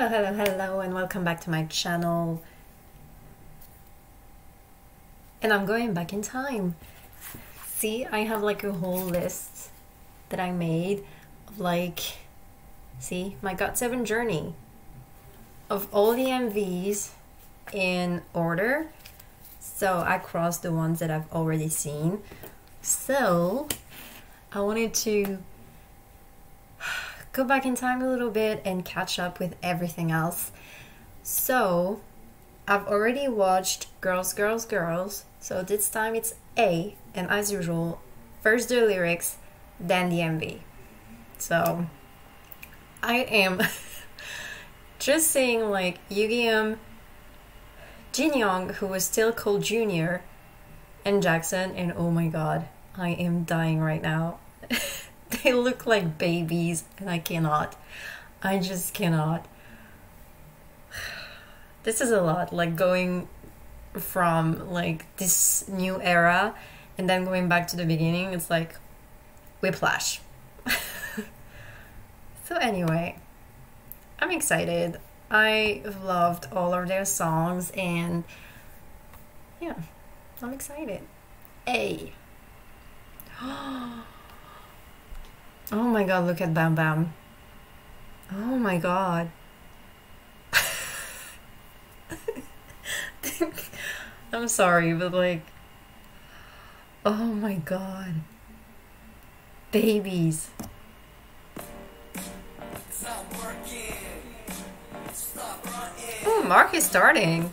Hello, hello, hello, and welcome back to my channel. And I'm going back in time. See, I have like a whole list that I made of like, see, my GOT7 journey of all the MVs in order. So I crossed the ones that I've already seen. So I wanted to go back in time a little bit and catch up with everything else. So, I've already watched Girls, Girls, Girls. So this time it's A, and as usual, first the lyrics, then the MV. So, I am just saying like Yugyeom, Jin Young, who was still called Junior, and Jackson, and oh my god, I am dying right now. they look like babies and I cannot. I just cannot. This is a lot, like going from like this new era and then going back to the beginning, it's like whiplash. so anyway, I'm excited. I loved all of their songs and yeah, I'm excited. A. Oh my god, look at Bam Bam. Oh my god. I'm sorry, but like, oh my god. Babies. Oh, Mark is starting.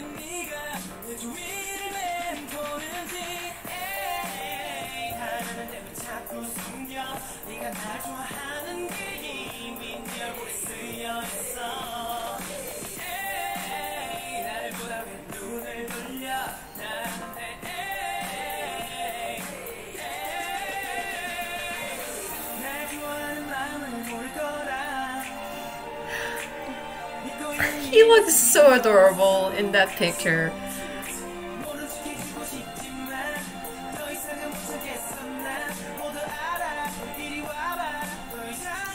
네가 내 주민을 보는지, 다른 한 대로 자꾸 숨겨. 네가 나를 좋아하는 게 이미 네 얼굴에 쓰여 있어. 에이, 나를 보다 왜 눈을 돌려? 나한테 에이, 에이, 날 좋아하는 마음을 모를 거라. He looks so adorable in that picture.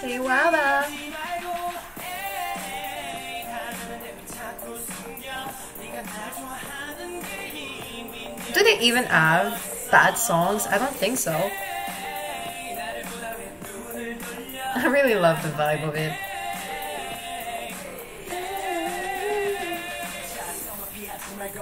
Hey, Waba. Do they even have bad songs? I don't think so. I really love the vibe of it.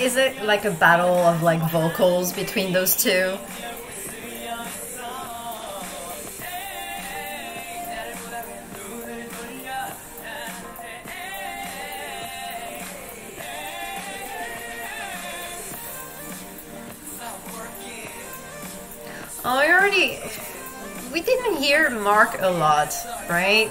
Is it like a battle of like vocals between those two? Oh, I already. We didn't hear Mark a lot, right?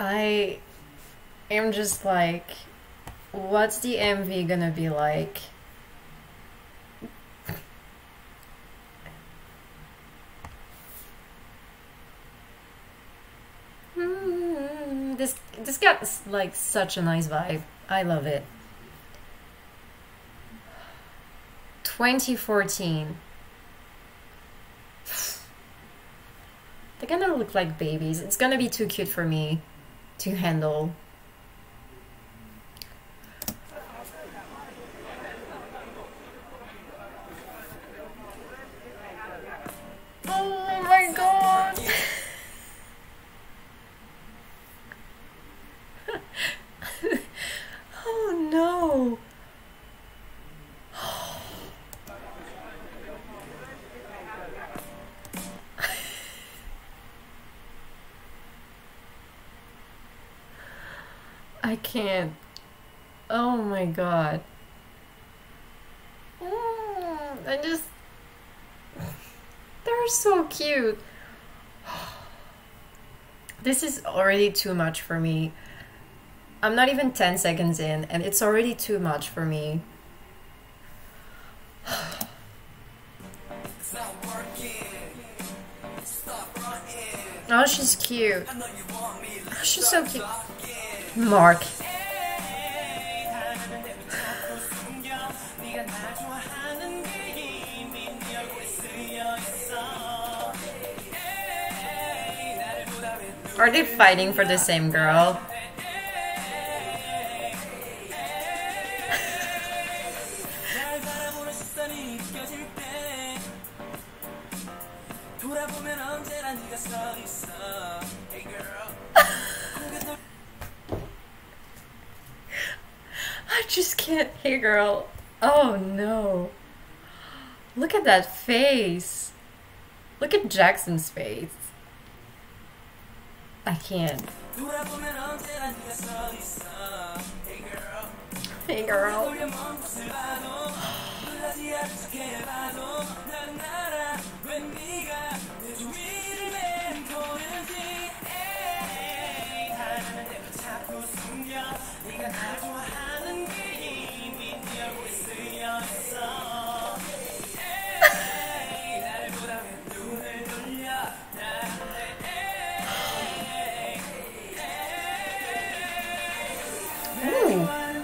I am just like, what's the MV gonna be like? Mm, this this got like such a nice vibe. I love it. 2014. They're gonna look like babies. It's gonna be too cute for me to handle. Oh my god! oh no! I can't. Oh my god. Mm, I just. They're so cute. This is already too much for me. I'm not even 10 seconds in, and it's already too much for me. Oh, she's cute. She's so cute. Mark. Are they fighting for the same girl? I just can't. Hey, girl. Oh no. Look at that face. Look at Jackson's face. I can't. Hey, girl.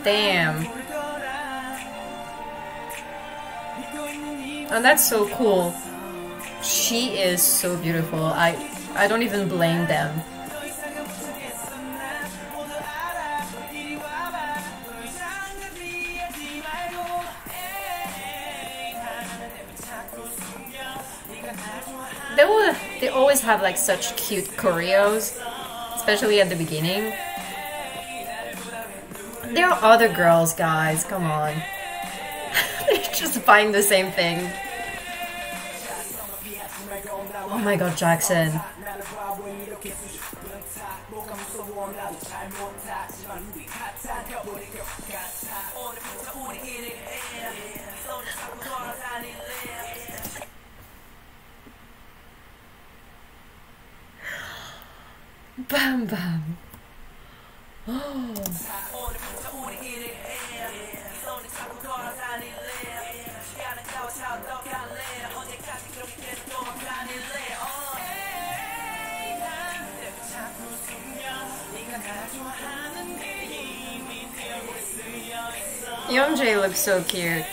Damn. Oh, that's so cool. She is so beautiful. I I don't even blame them. They will, they always have like such cute choreos, especially at the beginning. There are other girls, guys. Come on. They're just buying the same thing. Oh my god, Jackson. Bam bam. Jay looks so cute.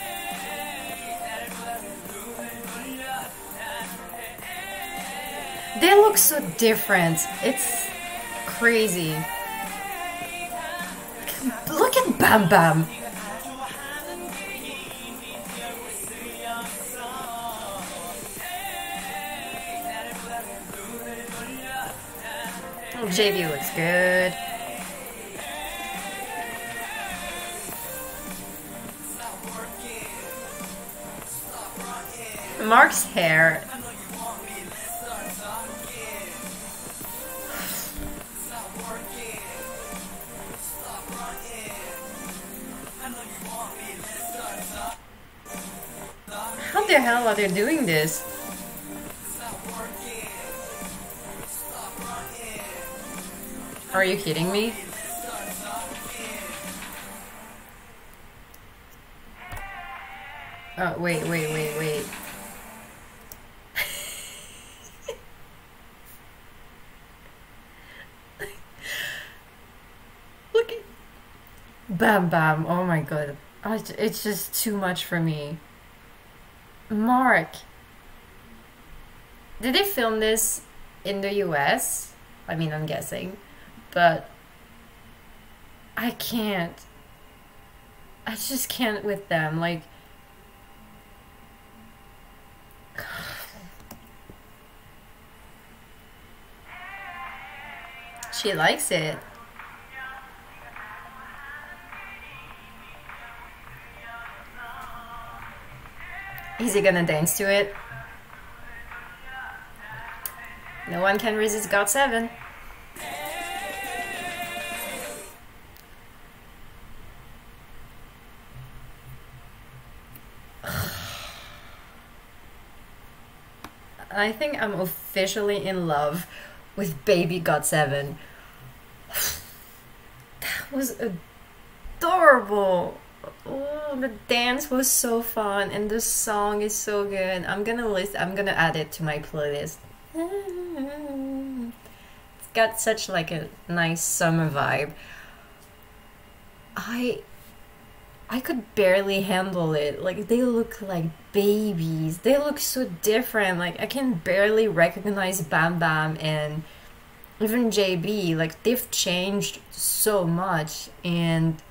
They look so different. It's crazy. Look at Bam Bam. JB looks good. Mark's hair. The hell are they doing this? Are you kidding me? Oh, wait, wait, wait, wait. Look at... Bam Bam. Oh my god. Oh, it's just too much for me. Mark. Did they film this in the US? I mean, I'm guessing. But I can't. I just can't with them. Like, she likes it. Is he gonna dance to it? No one can resist GOT7. I think I'm officially in love with Baby GOT7. that was adorable. Oh, the dance was so fun and the song is so good. I'm gonna list. I'm gonna add it to my playlist. It's got such like a nice summer vibe. I I could barely handle it. Like they look like babies. They look so different. Like I can barely recognize Bam Bam and even JB. Like they've changed so much and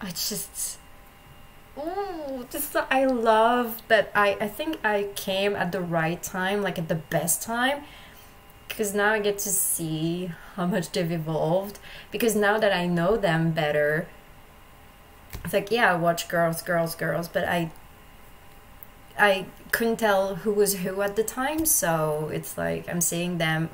I just oh just I love that I I think I came at the right time, like at the best time. Because now I get to see how much they've evolved. Because now that I know them better it's like yeah I watch girls girls girls but I I couldn't tell who was who at the time. So it's like I'm seeing them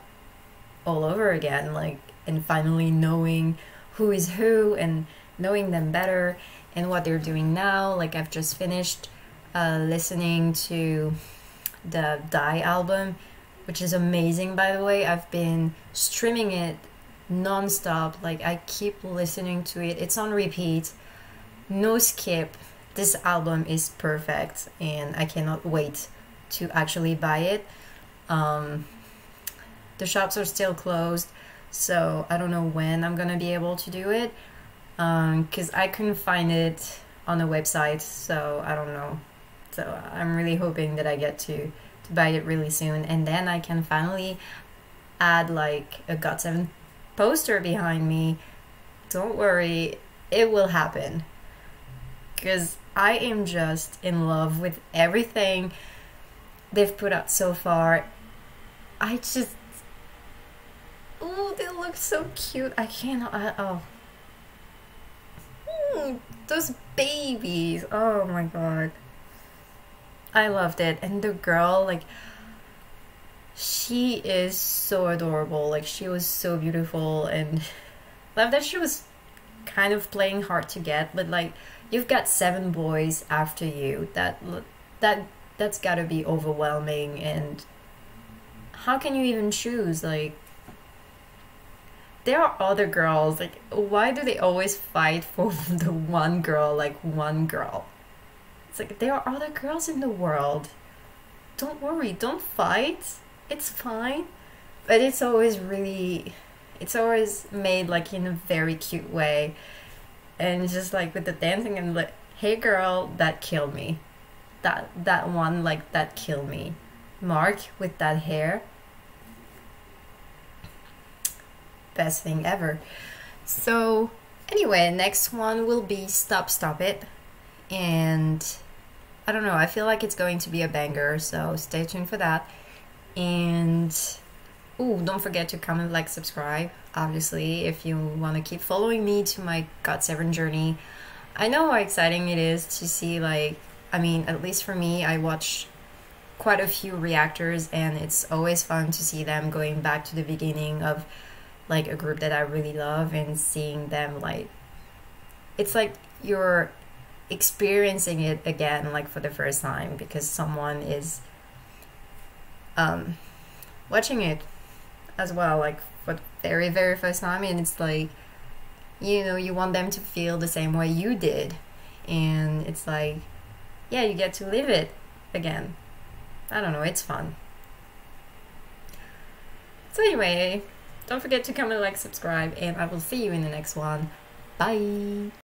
all over again like and finally knowing who is who and knowing them better and what they're doing now. Like I've just finished uh, listening to the Dye album, which is amazing by the way. I've been streaming it non-stop. Like I keep listening to it. It's on repeat. No skip. This album is perfect and I cannot wait to actually buy it. Um, the shops are still closed, so I don't know when I'm gonna be able to do it because um, I couldn't find it on the website, so I don't know. So I'm really hoping that I get to, to buy it really soon, and then I can finally add like a GOT7 poster behind me. Don't worry, it will happen. Because I am just in love with everything they've put out so far. I just. Oh, they look so cute. I can't. I, oh, Mm, those babies. Oh my god. I loved it. And the girl, like, she is so adorable. Like, she was so beautiful. And love that she was kind of playing hard to get. But, like, you've got seven boys after you. That, that, that's gotta be overwhelming. And how can you even choose? Like, there are other girls like why do they always fight for the one girl like one girl? It's like there are other girls in the world. Don't worry don't fight. It's fine. But it's always really it's always made like in a very cute way. And just like with the dancing and like hey girl that killed me. That that one like that killed me. Mark with that hair best thing ever. So anyway, next one will be Stop Stop It. And I don't know, I feel like it's going to be a banger, so stay tuned for that. And oh, don't forget to comment, like, subscribe, obviously, if you want to keep following me to my GOT7 journey. I know how exciting it is to see, like, I mean, at least for me, I watch quite a few reactors, and it's always fun to see them going back to the beginning of like a group that I really love and seeing them like it's like you're experiencing it again like for the first time because someone is um watching it as well like for the very very first time. And it's like you know you want them to feel the same way you did. And it's like yeah you get to live it again. I don't know. It's fun. So anyway don't forget to comment, like, subscribe, and I will see you in the next one. Bye!